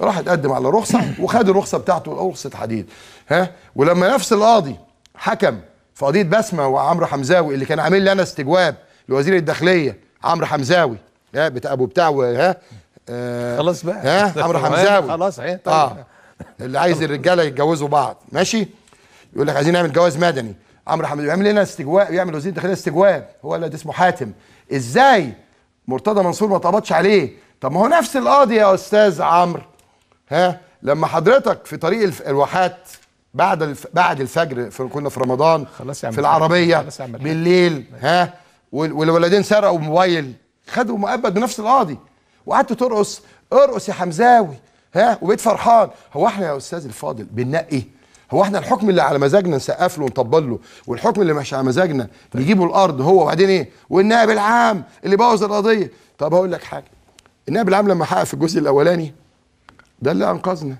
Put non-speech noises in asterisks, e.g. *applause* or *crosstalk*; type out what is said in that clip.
راح اتقدم على رخصة *laughs* وخد الرخصة بتاعته رخصة حديد. ها؟ ولما نفس القاضي حكم في قضية بسمة وعمرو حمزاوي اللي كان عامل لي أنا استجواب لوزير الداخلية عمرو حمزاوي ها؟ بتاع أبو بتاع ها؟ آه خلاص بقى. ها؟ *laughs* عمرو حمزاوي. خلاص صحيح طيب آه. اللي عايز الرجالة يتجوزوا بعض. ماشي؟ يقول لك عايزين نعمل جواز مدني. عمرو حمزاوي يعمل لنا استجواب يعمل وزير الداخلية استجواب. هو اللي ده اسمه حاتم. إزاي مرتضى منصور ما اتقبضش عليه؟ طب ما هو نفس القاضي يا أستاذ عمرو. ها لما حضرتك في طريق الف... الواحات بعد الف... بعد الفجر في... كنا في رمضان خلاص يا في العربية خلاص يا. بالليل ها وال... والولدين سرقوا موبايل خدوا مؤبد بنفس القاضي وقعدت ترقص ارقص يا حمزاوي ها وبقيت فرحان. هو إحنا يا أستاذ الفاضل بننقي؟ هو إحنا الحكم اللي على مزاجنا نسقف له ونطبل له والحكم اللي مش على مزاجنا نجيبه الأرض هو وبعدين إيه؟ والنائب العام اللي بوظ القضية. طب هقول لك حاجة النائب العام لما حقق في الجزء الأولاني ده اللي أنقذنا.